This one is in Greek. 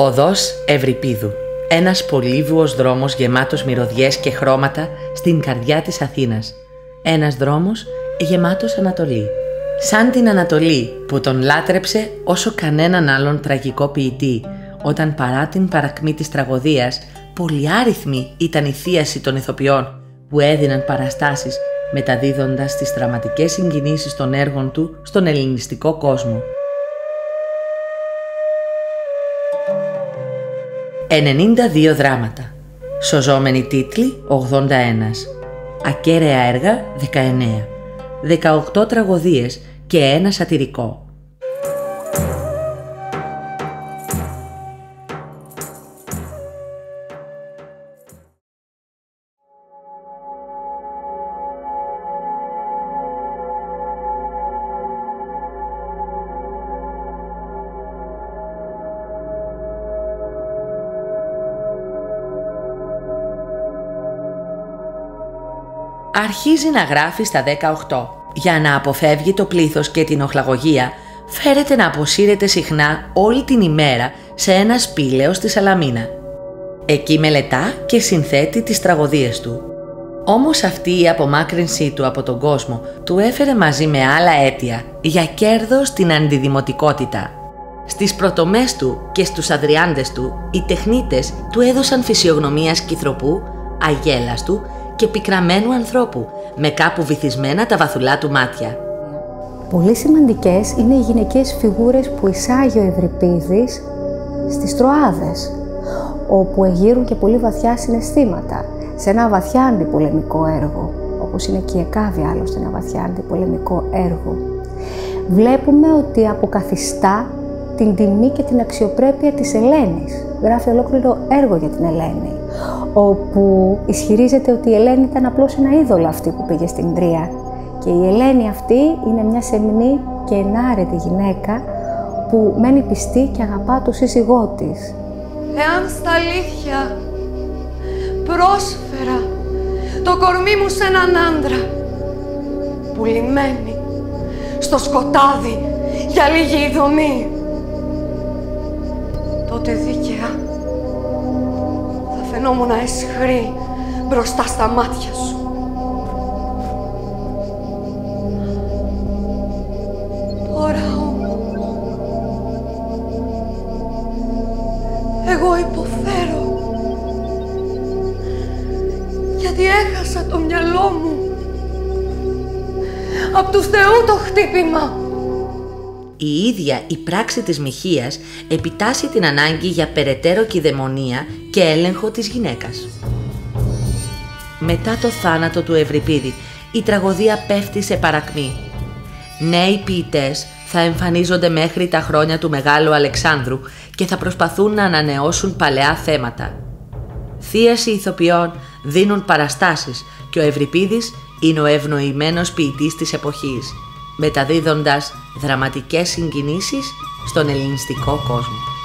Οδός Ευρυπίδου. Ένας πολύβουος δρόμος γεμάτος μυρωδιές και χρώματα στην καρδιά της Αθήνας. Ένας δρόμος γεμάτος Ανατολή. Σαν την Ανατολή που τον λάτρεψε όσο κανέναν άλλον τραγικό ποιητή, όταν παρά την παρακμή της τραγωδίας, πολυάριθμη ήταν η θίαση των ηθοποιών που έδιναν παραστάσεις μεταδίδοντας τις δραματικές συγκινήσεις των έργων του στον ελληνιστικό κόσμο. 92 δράματα. Σωζόμενοι τίτλοι 81. Ακέραια έργα 19. 18 τραγωδίες και ένα σατυρικό. Αρχίζει να γράφει στα 18. Για να αποφεύγει το πλήθος και την οχλαγωγία, φέρεται να αποσύρεται συχνά όλη την ημέρα σε ένα σπήλαιο στη Σαλαμίνα. Εκεί μελετά και συνθέτει τις τραγωδίες του. Όμως αυτή η απομάκρυνσή του από τον κόσμο του έφερε μαζί με άλλα αίτια για κέρδος την αντιδημοτικότητα. Στις προτομές του και στους αδριάντες του, οι τεχνίτες του έδωσαν φυσιογνωμία σκυθροπού, αγέλαστου και πικραμένου ανθρώπου, με κάπου βυθισμένα τα βαθουλά του μάτια. Πολύ σημαντικές είναι οι γυναικές φιγούρες που εισάγει ο Ευρυπίδης στις Τροάδες, όπου εγείρουν και πολύ βαθιά συναισθήματα, σε ένα βαθιά αντιπολεμικό έργο, όπως είναι και η Εκάβη άλλωστε ένα βαθιά αντιπολεμικό έργο. Βλέπουμε ότι αποκαθιστά την τιμή και την αξιοπρέπεια της Ελένης. Γράφει ολόκληρο έργο για την Ελένη όπου ισχυρίζεται ότι η Ελένη ήταν απλώς ένα είδωλο αυτή που πήγε στην Τρία. Και η Ελένη αυτή είναι μια σεμνή και ενάρετη γυναίκα που μένει πιστή και αγαπά το σύζυγό της. Εάν στα αλήθεια πρόσφερα το κορμί μου σε έναν άντρα που λιμένει στο σκοτάδι για λίγη ειδομή, τότε δίκαια φαινόμουν αισχρή μπροστά στα μάτια σου. Τώρα όμως, εγώ υποφέρω γιατί έχασα το μυαλό μου από του Θεού το χτύπημα. Η ίδια η πράξη της Μιχίας επιτάσσει την ανάγκη για περαιτέρω κυδαιμονία και έλεγχο της γυναίκας. Μετά το θάνατο του Ευρυπίδη, η τραγωδία πέφτει σε παρακμή. Νέοι ποιητές θα εμφανίζονται μέχρι τα χρόνια του Μεγάλου Αλεξάνδρου και θα προσπαθούν να ανανεώσουν παλαιά θέματα. Θίαση ηθοποιών δίνουν παραστάσεις και ο Ευρυπίδης είναι ο ευνοημένος ποιητής της εποχής, μεταδίδοντας δραματικές συγκινήσεις στον ελληνιστικό κόσμο.